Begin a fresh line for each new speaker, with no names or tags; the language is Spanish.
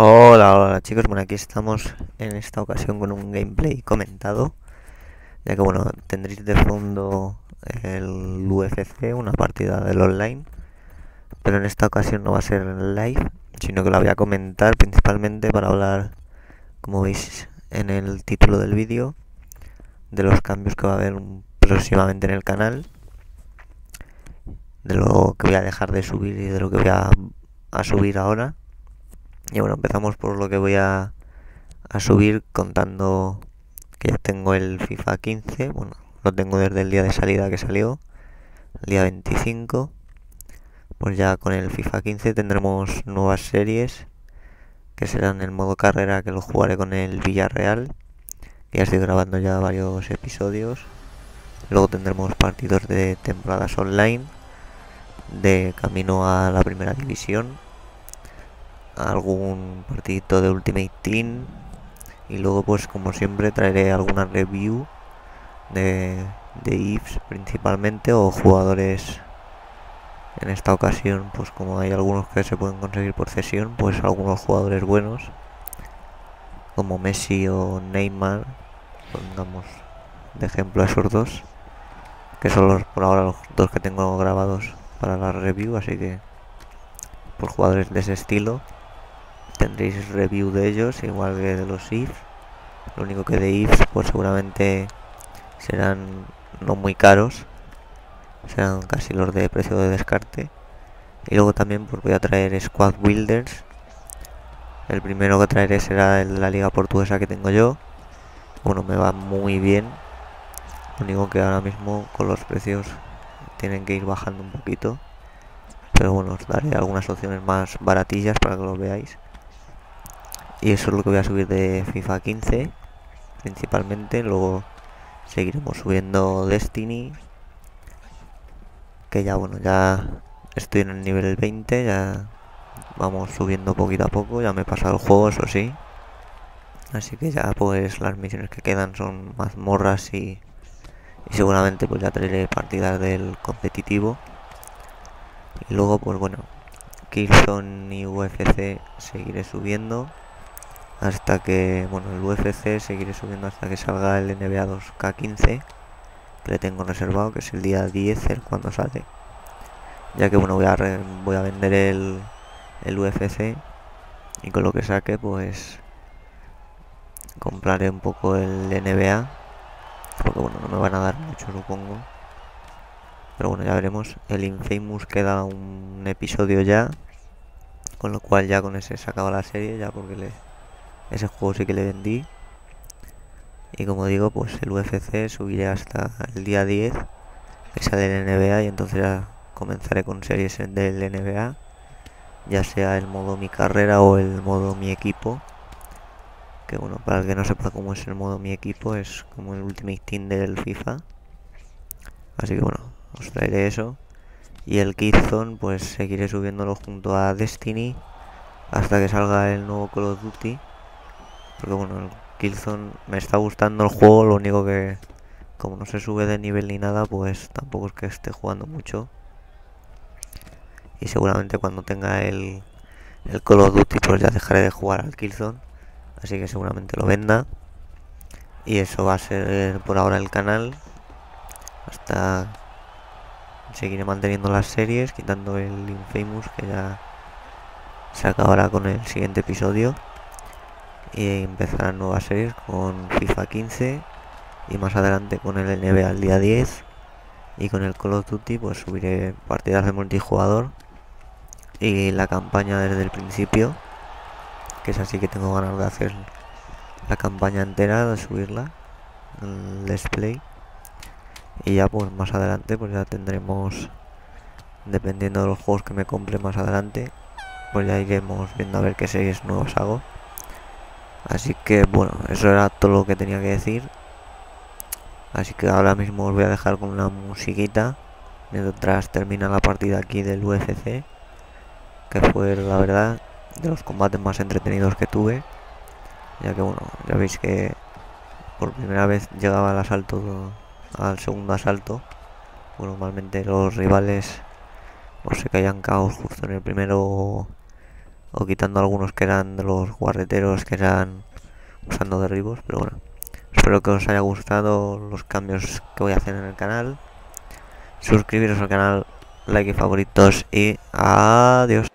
Hola, hola chicos, bueno aquí estamos en esta ocasión con un gameplay comentado Ya que bueno, tendréis de fondo el UFC, una partida del online Pero en esta ocasión no va a ser live, sino que la voy a comentar principalmente para hablar, como veis en el título del vídeo De los cambios que va a haber próximamente en el canal De lo que voy a dejar de subir y de lo que voy a, a subir ahora y bueno, empezamos por lo que voy a, a subir contando que ya tengo el FIFA 15. Bueno, lo tengo desde el día de salida que salió, el día 25. Pues ya con el FIFA 15 tendremos nuevas series que serán el modo carrera que lo jugaré con el Villarreal. Ya estoy grabando ya varios episodios. Luego tendremos partidos de temporadas online de camino a la primera división algún partidito de Ultimate Team y luego pues como siempre traeré alguna review de, de IFs principalmente o jugadores en esta ocasión pues como hay algunos que se pueden conseguir por cesión pues algunos jugadores buenos como Messi o Neymar pongamos de ejemplo esos dos que son los por ahora los dos que tengo grabados para la review así que por jugadores de ese estilo tendréis review de ellos, igual que de los IFs. Lo único que de IFs, pues seguramente serán no muy caros, serán casi los de precio de descarte. Y luego también pues voy a traer Squad Builders. El primero que traeré será el de la liga portuguesa que tengo yo. Bueno, me va muy bien. Lo único que ahora mismo con los precios tienen que ir bajando un poquito. Pero bueno, os daré algunas opciones más baratillas para que lo veáis y eso es lo que voy a subir de FIFA 15 principalmente. Luego seguiremos subiendo Destiny que ya bueno ya estoy en el nivel 20 ya vamos subiendo poquito a poco ya me he pasado el juego eso sí. Así que ya pues las misiones que quedan son más morras y, y seguramente pues ya traeré partidas del competitivo. Y luego pues bueno Killzone y UFC seguiré subiendo hasta que, bueno, el UFC seguiré subiendo hasta que salga el NBA 2K15 que le tengo reservado, que es el día 10 el cuando sale. Ya que, bueno, voy a, voy a vender el, el UFC y con lo que saque, pues compraré un poco el NBA. Porque, bueno, no me van a dar mucho, supongo. Pero bueno, ya veremos. El Infamous queda un episodio ya. Con lo cual ya con ese se acaba la serie, ya porque le ese juego sí que le vendí. Y como digo, pues el UFC subiré hasta el día 10, que sale el NBA, y entonces ya comenzaré con series del NBA, ya sea el modo mi carrera o el modo mi equipo. Que bueno, para el que no sepa cómo es el modo mi equipo, es como el Ultimate Team del FIFA. Así que bueno, os traeré eso. Y el Killzone, pues seguiré subiéndolo junto a Destiny hasta que salga el nuevo Call of Duty porque bueno, el Killzone me está gustando el juego, lo único que como no se sube de nivel ni nada, pues tampoco es que esté jugando mucho. Y seguramente cuando tenga el, el Call of Duty pues ya dejaré de jugar al Killzone. Así que seguramente lo venda. Y eso va a ser por ahora el canal. Hasta seguiré manteniendo las series, quitando el Infamous que ya se acabará con el siguiente episodio y empezarán nuevas series con FIFA 15 y más adelante con el NBA al día 10 y con el Call of Duty pues subiré partidas de multijugador y la campaña desde el principio que es así que tengo ganas de hacer la campaña entera de subirla el display y ya pues más adelante pues ya tendremos dependiendo de los juegos que me compre más adelante pues ya iremos viendo a ver qué series nuevas hago Así que bueno, eso era todo lo que tenía que decir. Así que ahora mismo os voy a dejar con una musiquita mientras termina la partida aquí del UFC. Que fue la verdad de los combates más entretenidos que tuve. Ya que bueno, ya veis que por primera vez llegaba al asalto, al segundo asalto. normalmente los rivales o se caían caos justo en el primero o quitando algunos que eran de los guarreteros que eran usando derribos, pero bueno. Espero que os haya gustado los cambios que voy a hacer en el canal. Suscribiros al canal, like y favoritos y adiós.